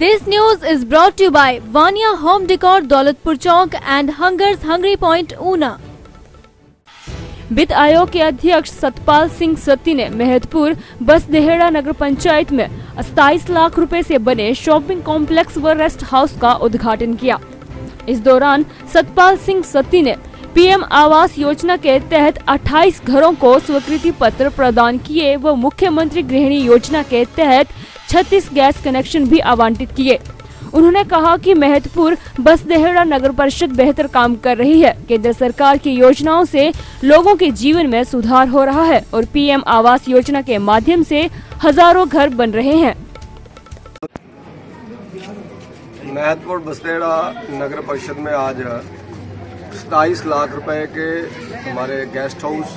This news is brought to you by Vanya Home Daulatpur Chowk and Hungers Hungry Point, Una. वित्त आयोग के अध्यक्ष सतपाल सिंह सत्ती ने मेहतपुर बस देहड़ा नगर पंचायत में 27 लाख रुपए से बने शॉपिंग कॉम्प्लेक्स व रेस्ट हाउस का उद्घाटन किया इस दौरान सतपाल सिंह सत्ती ने पीएम आवास योजना के तहत 28 घरों को स्वीकृति पत्र प्रदान किए व मुख्यमंत्री गृहिणी योजना के तहत 36 गैस कनेक्शन भी आवंटित किए। उन्होंने कहा कि महतपुर बस देहड़ा नगर परिषद बेहतर काम कर रही है। केंद्र सरकार की योजनाओं से लोगों के जीवन में सुधार हो रहा है और पीएम आवास योजना के माध्यम से हज़ारों घर बन रहे हैं। महतपुर बसतेड़ा नगर परिषद में आज सताईस लाख रुपए के हमारे गेस्ट हाउस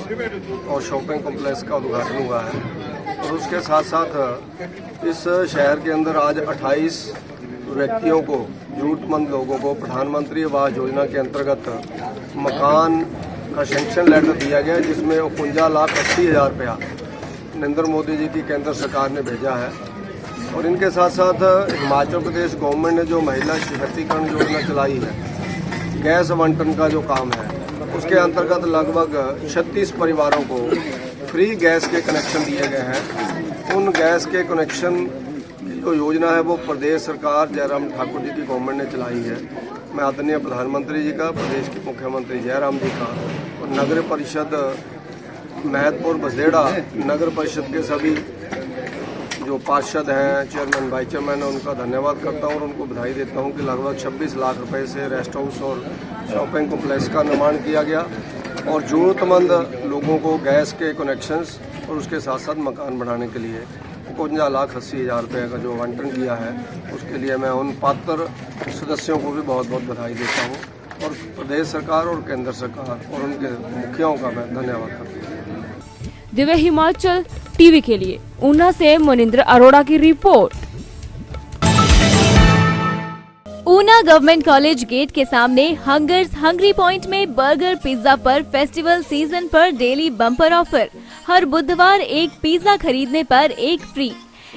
और शॉपिंग कॉम्प्लेक्स का उद्घाटन हुआ है। और उसके साथ साथ, इस शहर के अंदर आज 28 व्यक्तियों को, जरूरतमंद लोगों को प्रधानमंत्री आवास योजना के अंतर्गत मकान का सेंक्शन लेटर दिया गया, जिसमें उनजा लाख अस्सी हज़ार रुपया नरेंद्र मोदी जी की केंद्र सरकार ने भेजा है। और इनके साथ साथ हिमाचल प्रदेश गवर्नमेंट ने जो महिला सशक्तिकरण योजना चलाई है गैस आवंटन का जो काम है, उसके अंतर्गत लगभग 36 परिवारों को फ्री गैस के कनेक्शन दिए गए हैं। उन गैस के कनेक्शन की जो योजना है, वो प्रदेश सरकार, जयराम ठाकुर जी की गवर्नमेंट ने चलाई है। मैं आदरणीय प्रधानमंत्री जी का, प्रदेश के मुख्यमंत्री जयराम जी का और नगर परिषद महतपुर बसेड़ा, नगर परिषद के सभी जो पार्षद हैं चेयरमैन वाइस चेयरमैन है, उनका धन्यवाद करता हूँ और उनको बधाई देता हूँ कि लगभग 26 लाख रुपए से रेस्ट हाउस और शॉपिंग कॉम्प्लेक्स का निर्माण किया गया और ज़रूरतमंद लोगों को गैस के कनेक्शंस और उसके साथ साथ मकान बनाने के लिए इकवंजा लाख अस्सी हज़ार रुपये का जो आवंटन किया है, उसके लिए मैं उन पात्र सदस्यों को भी बहुत बहुत बधाई देता हूँ और प्रदेश सरकार और केंद्र सरकार और उनके मुखियाओं का मैं धन्यवाद करता हूँ। दिव्य हिमाचल टीवी के लिए। ऊना से मनिंद्र अरोड़ा की report. Una government college gate के सामने हंगर्स हंगरी पॉइंट में बर्गर पिज्जा पर फेस्टिवल सीज़न पर डेली बम्पर ऑफ़र। हर बुधवार एक पिज्जा खरीदने पर एक फ्री।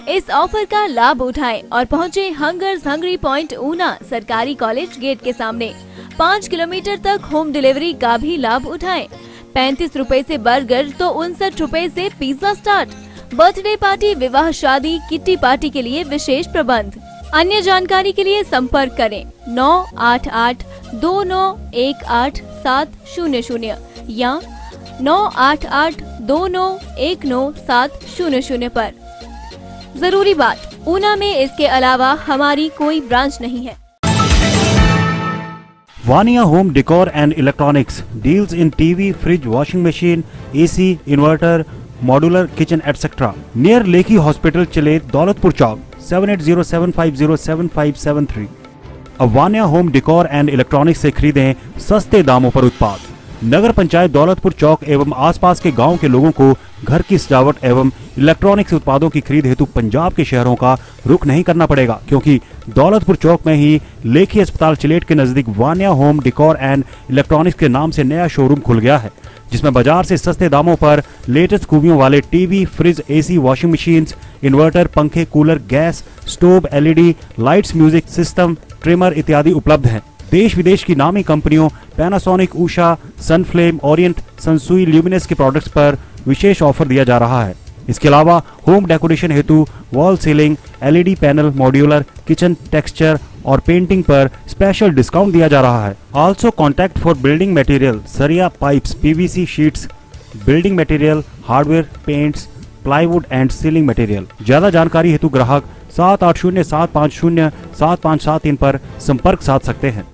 इस ऑफ़र का लाभ उठाएँ और पहुँचे हंगर्स हंगरी पॉइंट ऊना सरकारी कॉलेज गेट के सामने। पाँच किलोमीटर तक होम डिलीवरी का भी लाभ उठाएँ। पैंतीस रूपए ऐसी बर्गर तो उनसठ रूपए ऐसी पिज्जा स्टार्ट। बर्थडे पार्टी, विवाह शादी, किट्टी पार्टी के लिए विशेष प्रबंध। अन्य जानकारी के लिए संपर्क करें नौ आठ आठ दो नौ एक आठ सात शून्य शून्य या नौ आठ आठ दो नौ एक नौ सात शून्य शून्य पर। ज़रूरी बात, ऊना में इसके अलावा हमारी कोई ब्रांच नहीं है। Vania home decor and electronics, deals in TV, fridge, washing machine, AC, inverter modular kitchen etcetera near Lekhi hospital चले Daulatpur Chowk seven eight zero seven five zero seven five seven three अब Vania home decor and electronics से खरीदें सस्ते दामों पर उत्पाद। नगर पंचायत दौलतपुर चौक एवं आसपास के गाँव के लोगों को घर की सजावट एवं इलेक्ट्रॉनिक्स उत्पादों की खरीद हेतु पंजाब के शहरों का रुख नहीं करना पड़ेगा, क्योंकि दौलतपुर चौक में ही लेखी अस्पताल चिलेट के नज़दीक Vania home decor and electronics के नाम से नया शोरूम खुल गया है, जिसमें बाज़ार से सस्ते दामों पर लेटेस्ट खूबियों वाले TV, fridge, AC, washing machine inverter, पंखे, cooler, gas, stove, LED, lights, music system, trimmer इत्यादि उपलब्ध हैं। देश विदेश की नामी कंपनियों Panasonic Usha Sunflame Orient Sansui Luminous के प्रोडक्ट्स पर विशेष ऑफ़र दिया जा रहा है। इसके अलावा होम डेकोरेशन हेतु wall ceiling LED panel modular kitchen texture और पेंटिंग पर स्पेशल डिस्काउंट दिया जा रहा है। Also contact for building material सरिया pipes PVC sheets building material hardware paints plywood and ceiling material ज़्यादा जानकारी हेतु ग्राहक सात आठ शून्य सात पाँच शून्य सात पाँच सात तीन पर संपर्क साध सकते हैं।